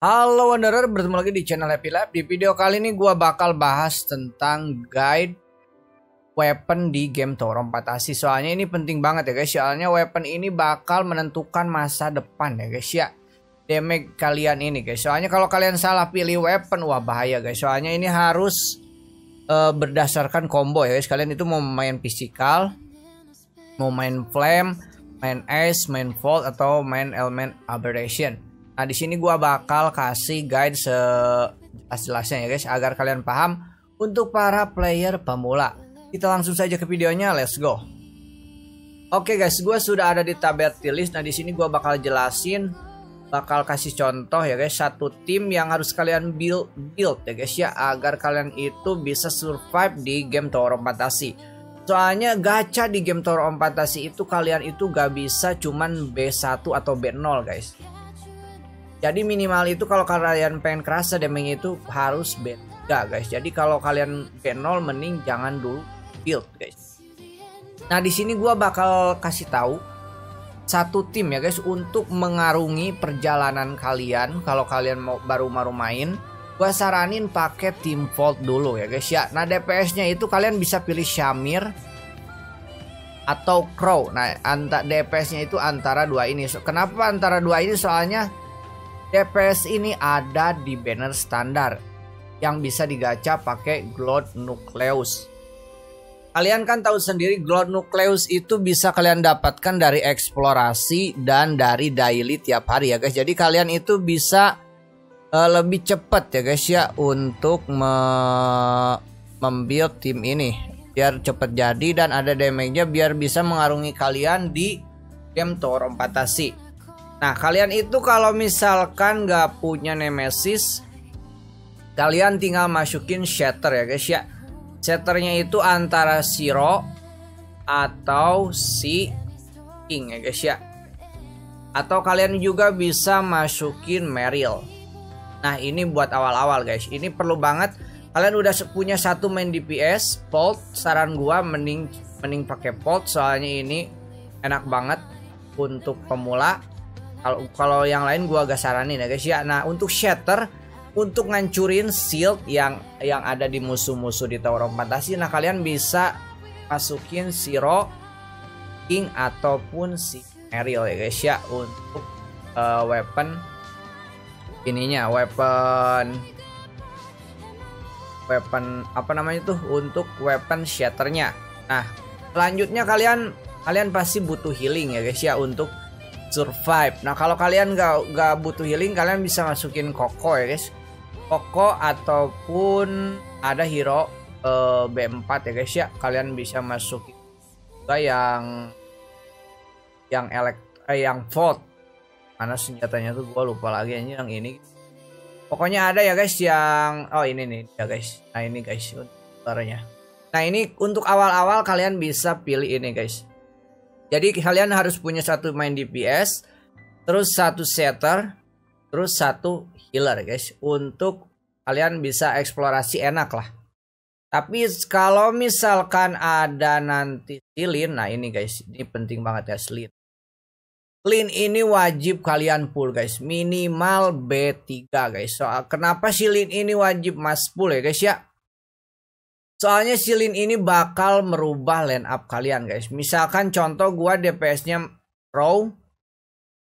Halo Wanderer, bertemu lagi di channel Happy Lab. Di video kali ini gue bakal bahas tentang guide weapon di game Tower 4 Asi. Soalnya ini penting banget ya guys. Soalnya weapon ini bakal menentukan masa depan ya guys ya. Damage kalian ini guys. Soalnya kalau kalian salah pilih weapon, wah bahaya guys. Soalnya ini harus uh, berdasarkan combo ya guys. Kalian itu mau main physical, mau main flame, main ice, main volt atau main element aberration. Nah, di sini gua bakal kasih guide sejelas-jelasnya ya guys agar kalian paham untuk para player pemula. Kita langsung saja ke videonya, let's go. Oke guys, gue sudah ada di tab list. Nah, di sini gua bakal jelasin bakal kasih contoh ya guys satu tim yang harus kalian build build ya guys ya agar kalian itu bisa survive di game Tower Fantasi. Soalnya gacha di game Tower Fantasi itu kalian itu gak bisa cuman B1 atau B0 guys. Jadi minimal itu kalau kalian pengen kerasa damage itu harus B3 guys. Jadi kalau kalian B0 mending jangan dulu build guys. Nah di sini gue bakal kasih tahu satu tim ya guys untuk mengarungi perjalanan kalian. Kalau kalian mau baru baru main gue saranin pakai tim Vault dulu ya guys ya. Nah DPS nya itu kalian bisa pilih Shamir atau Crow. Nah antara DPS nya itu antara dua ini. Kenapa antara dua ini? Soalnya DPS ini ada di banner standar yang bisa digacha pakai Glod Nucleus. Kalian kan tahu sendiri Glod Nucleus itu bisa kalian dapatkan dari eksplorasi dan dari daily tiap hari ya guys. Jadi kalian itu bisa uh, lebih cepat ya guys ya untuk me membuild tim ini biar cepat jadi dan ada damage-nya biar bisa mengarungi kalian di game Tower Empatasi. Nah kalian itu kalau misalkan nggak punya Nemesis Kalian tinggal masukin Shatter ya guys ya. Shatternya itu antara Zero Atau si King ya guys ya. Atau kalian juga bisa masukin Meryl. Nah ini buat awal-awal guys. Ini perlu banget. Kalian udah punya satu main DPS Bolt Saran gua mending mending pakai Bolt Soalnya ini enak banget untuk pemula kalau kalau yang lain gua agak saranin ya guys ya. Nah, untuk shatter untuk ngancurin shield yang yang ada di musuh-musuh di Tower of Fantasy. Nah, kalian bisa masukin Zero King ataupun si Ariel ya guys ya untuk uh, weapon ininya weapon weapon apa namanya tuh untuk weapon shatternya. Nah, selanjutnya kalian kalian pasti butuh healing ya guys ya untuk survive. Nah kalau kalian gak, gak butuh healing kalian bisa masukin Koko ya guys. Koko ataupun ada hero uh, eh, B4 ya guys ya. Kalian bisa masukin juga yang yang elect eh, yang volt. Mana senjatanya tuh gue lupa lagi yang ini. Pokoknya ada ya guys yang oh ini nih ya guys. Nah ini guys suaranya. Nah ini untuk awal-awal kalian bisa pilih ini guys jadi kalian harus punya satu main DPS, terus satu setter, terus satu healer guys. Untuk kalian bisa eksplorasi enak lah. Tapi kalau misalkan ada nanti silin, nah ini guys, ini penting banget ya silin. Clean ini wajib kalian pull guys, minimal B3 guys. Soal kenapa silin ini wajib mas pull ya guys ya? Soalnya silin ini bakal merubah line up kalian guys. Misalkan contoh gua DPS-nya row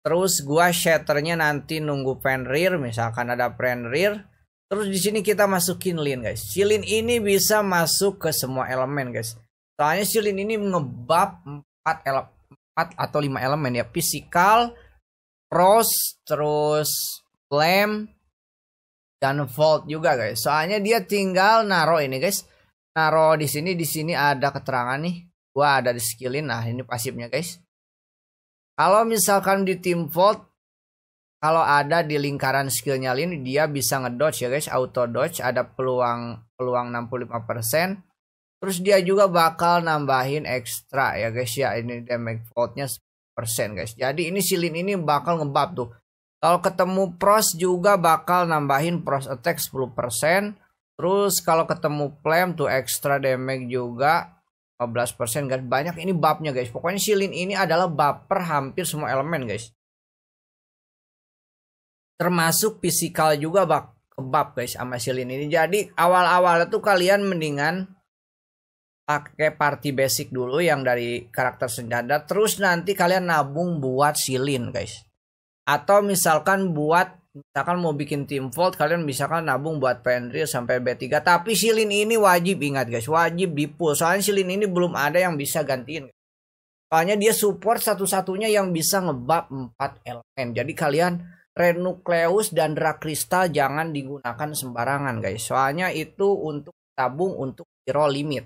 terus gua shatternya nanti nunggu Fenrir, misalkan ada Fenrir. Terus di sini kita masukin Lin guys. Silin ini bisa masuk ke semua elemen guys. Soalnya silin ini ngebab 4 ele 4 atau 5 elemen ya. Physical, Frost, terus Flame, dan Volt juga guys. Soalnya dia tinggal naruh ini guys naro di sini di sini ada keterangan nih. Gua ada di skillin nah ini pasifnya guys. Kalau misalkan di tim vault kalau ada di lingkaran skillnya ini dia bisa ngedodge ya guys. Auto dodge ada peluang peluang 65% terus dia juga bakal nambahin ekstra ya guys ya. Ini damage vaultnya persen guys. Jadi ini silin ini bakal ngebab tuh. Kalau ketemu pros juga bakal nambahin pros attack 10% Terus kalau ketemu flame tuh extra damage juga 15% guys. Banyak ini babnya guys. Pokoknya silin ini adalah baper hampir semua elemen guys. termasuk fisikal juga bak kebab guys sama silin ini. Jadi awal-awal itu kalian mendingan pakai party basic dulu yang dari karakter senjata terus nanti kalian nabung buat silin guys. Atau misalkan buat misalkan mau bikin tim vault kalian misalkan nabung buat Penril sampai B3 tapi silin ini wajib ingat guys wajib di pull. Soalnya silin ini belum ada yang bisa gantiin. Soalnya dia support satu-satunya yang bisa ngebab 4 elemen. Jadi kalian Renukleus dan Drakristal jangan digunakan sembarangan guys. Soalnya itu untuk tabung untuk hero limit.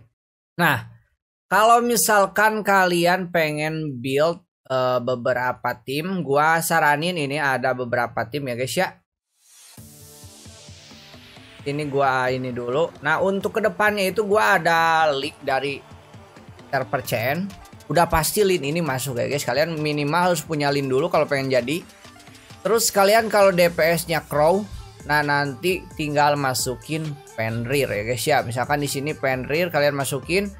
Nah kalau misalkan kalian pengen build uh, beberapa tim. Gua saranin ini ada beberapa tim ya guys ya. Ini gua ini dulu. Nah untuk ke depannya itu gua ada link dari server CN. Udah pasti link ini masuk ya guys. Kalian minimal harus punya link dulu kalau pengen jadi. Terus kalian kalau DPS-nya Crow, nah nanti tinggal masukin Penrir ya guys ya. Misalkan di sini Penrir kalian masukin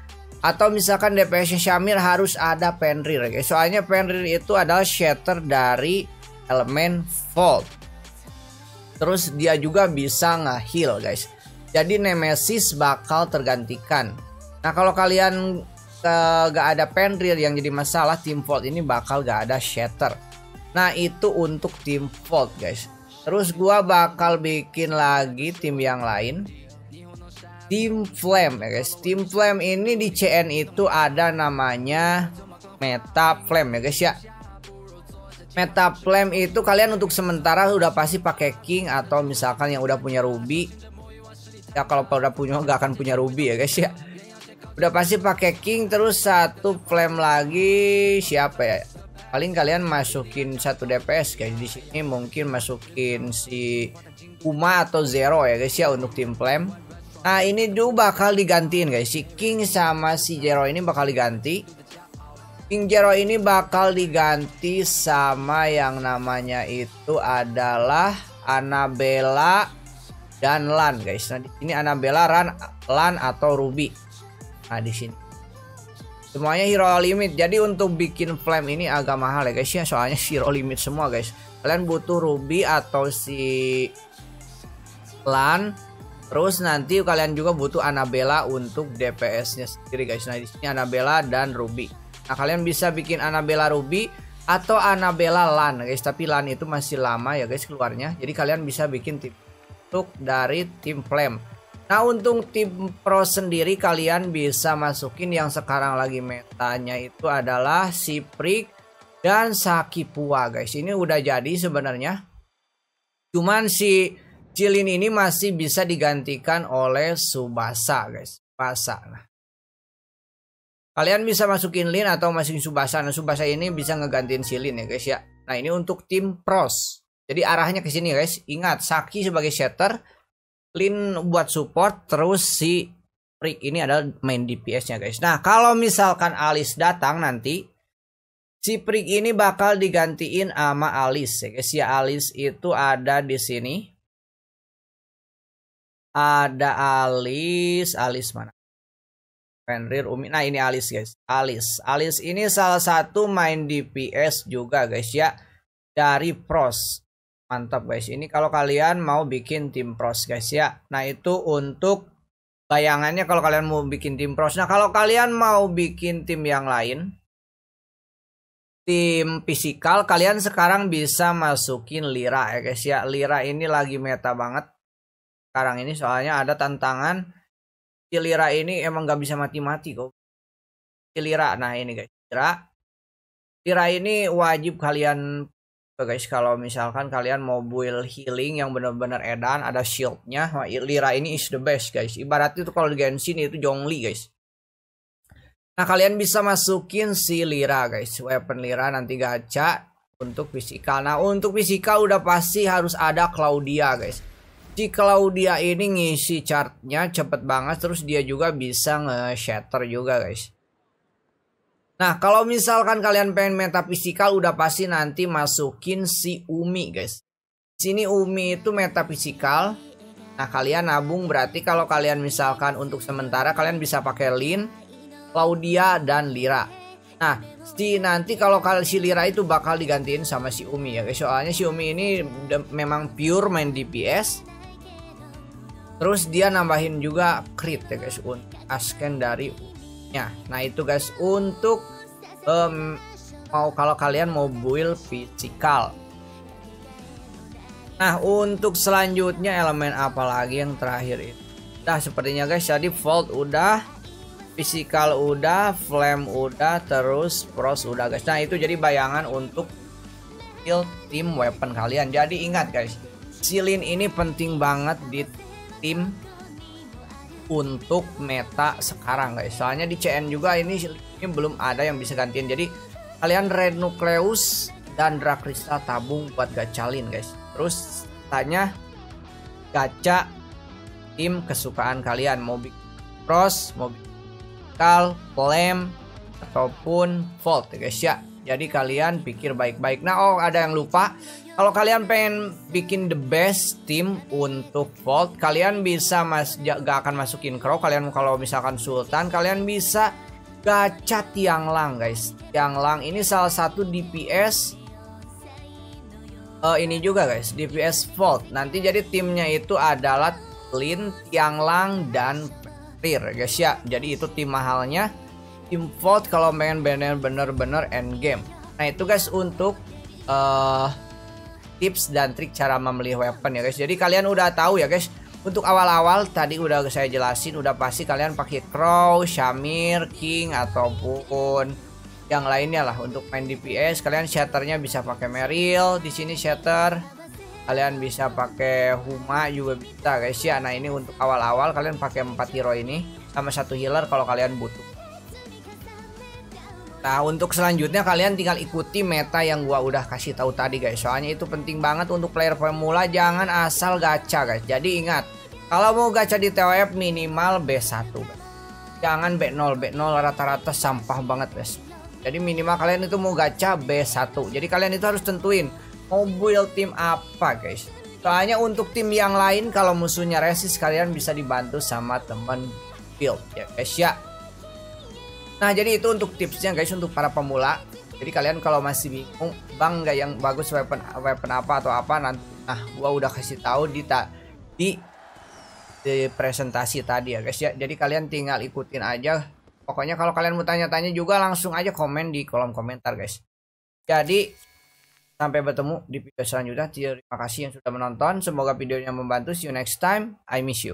atau misalkan DPS Syamir harus ada Penrir guys. Soalnya Penrir itu adalah shatter dari elemen Volt. Terus dia juga bisa nge-heal guys. Jadi Nemesis bakal tergantikan. Nah kalau kalian uh, gak ada Penrir yang jadi masalah tim Volt ini bakal gak ada shatter. Nah itu untuk tim Volt guys. Terus gua bakal bikin lagi tim yang lain Team Flame ya guys. Team Flame ini di CN itu ada namanya Meta Flame ya guys ya. Meta Flame itu kalian untuk sementara udah pasti pakai King atau misalkan yang udah punya Ruby. Ya kalau udah punya nggak akan punya Ruby ya guys ya. Udah pasti pakai King terus satu Flame lagi siapa ya? Paling kalian masukin satu DPS guys di sini mungkin masukin si Uma atau Zero ya guys ya untuk tim Flame. Nah ini juga bakal digantiin guys Si King sama si Jero ini bakal diganti King Jero ini bakal diganti sama yang namanya itu adalah Annabella dan Lan guys. Nah di Annabella, Ran, Lan atau Ruby. Nah di sini semuanya hero limit. Jadi untuk bikin flame ini agak mahal ya guys ya. Soalnya hero limit semua guys. Kalian butuh Ruby atau si Lan Terus nanti kalian juga butuh Annabella untuk DPS-nya sendiri guys. Nah, di sini Annabella dan Ruby. Nah, kalian bisa bikin Annabella Ruby atau Annabella Lan guys, tapi Lan itu masih lama ya guys keluarnya. Jadi kalian bisa bikin tim untuk dari tim Flame. Nah, untuk tim pro sendiri kalian bisa masukin yang sekarang lagi metanya itu adalah si Prik dan Sakipua guys. Ini udah jadi sebenarnya. Cuman si Jilin ini masih bisa digantikan oleh Subasa guys. Subasa. Nah. Kalian bisa masukin Lin atau masukin Subasa. Nah Subasa ini bisa ngegantiin Silin ya guys ya. Nah ini untuk tim pros. Jadi arahnya ke sini guys. Ingat Saki sebagai shatter. Lin buat support. Terus si Rick ini adalah main DPS-nya guys. Nah kalau misalkan Alis datang nanti. Si Prik ini bakal digantiin sama Alis ya guys ya. Alis itu ada di sini ada Alis. Alis mana? Fenrir Umi. Nah ini Alis guys. Alis. Alis ini salah satu main DPS juga guys ya. Dari pros. Mantap guys. Ini kalau kalian mau bikin tim pros guys ya. Nah itu untuk bayangannya kalau kalian mau bikin tim pros. Nah kalau kalian mau bikin tim yang lain tim fisikal kalian sekarang bisa masukin Lira ya guys ya. Lira ini lagi meta banget sekarang ini soalnya ada tantangan Cilira ini emang gak bisa mati-mati kok. Cilira, nah ini guys, Cilira. Cilira ini wajib kalian guys kalau misalkan kalian mau build healing yang benar-benar edan ada shieldnya Lira ini is the best guys ibarat itu kalau di Genshin itu Jongli guys nah kalian bisa masukin si Lira guys weapon Lira nanti gacha untuk fisikal nah untuk fisikal udah pasti harus ada Claudia guys si Claudia ini ngisi chartnya cepet banget terus dia juga bisa nge-shatter juga guys Nah kalau misalkan kalian pengen metafisikal udah pasti nanti masukin si Umi guys Sini Umi itu metafisikal Nah kalian nabung berarti kalau kalian misalkan untuk sementara kalian bisa pakai Lin, Claudia dan Lira Nah, si nanti kalau kali si Lira itu bakal digantiin sama si Umi ya guys. Soalnya si Umi ini memang pure main DPS. Terus dia nambahin juga crit ya guys untuk asken dari nya. Nah, itu guys untuk um, mau kalau kalian mau build physical. Nah, untuk selanjutnya elemen apa lagi yang terakhir itu? Nah, sepertinya guys, jadi Vault udah, Physical udah, Flame udah, terus Pros udah guys. Nah, itu jadi bayangan untuk build tim weapon kalian. Jadi ingat guys, Silin ini penting banget di tim untuk meta sekarang guys. Soalnya di CN juga ini, ini belum ada yang bisa gantiin. Jadi kalian Red Nucleus dan Drakrista tabung buat gacalin guys terus tanya gacha tim kesukaan kalian mau bikin cross mau bikin kal flame ataupun volt ya guys ya jadi kalian pikir baik-baik. Nah oh ada yang lupa. Kalau kalian pengen bikin the best team untuk Vault, kalian bisa mas gak akan masukin Crow. Kalian kalau misalkan Sultan, kalian bisa gacha Tiang Lang guys. Tiang Lang ini salah satu DPS uh, ini juga guys DPS Vault nanti jadi timnya itu adalah Lin, Tianglang dan Petir guys ya. Jadi itu tim mahalnya Vault kalau pengen bener-bener end game nah itu guys untuk uh, tips dan trik cara membeli weapon ya guys. Jadi kalian udah tahu ya guys untuk awal-awal tadi udah saya jelasin udah pasti kalian pakai Crow, Shamir, King ataupun yang lainnya lah. Untuk main DPS kalian shatternya bisa pakai Meryl di sini shatter. Kalian bisa pakai Huma juga bisa guys ya. Nah ini untuk awal-awal kalian pakai empat hero ini sama satu healer kalau kalian butuh nah untuk selanjutnya kalian tinggal ikuti meta yang gua udah kasih tahu tadi guys soalnya itu penting banget untuk player pemula jangan asal gacha guys jadi ingat kalau mau gacha di TWF minimal B1 guys jangan B0 B0 rata-rata sampah banget guys jadi minimal kalian itu mau gacha B1. Jadi kalian itu harus tentuin mau build tim apa guys. Soalnya untuk tim yang lain kalau musuhnya resist kalian bisa dibantu sama teman build ya guys ya. Nah jadi itu untuk tipsnya guys untuk para pemula. Jadi kalian kalau masih bingung bang nggak yang bagus weapon weapon apa atau apa nanti nah gua udah kasih tahu di ta, di di presentasi tadi ya guys ya. Jadi kalian tinggal ikutin aja Pokoknya kalau kalian mau tanya-tanya juga langsung aja komen di kolom komentar guys. Jadi sampai bertemu di video selanjutnya. Terima kasih yang sudah menonton. Semoga videonya membantu. See you next time. I miss you.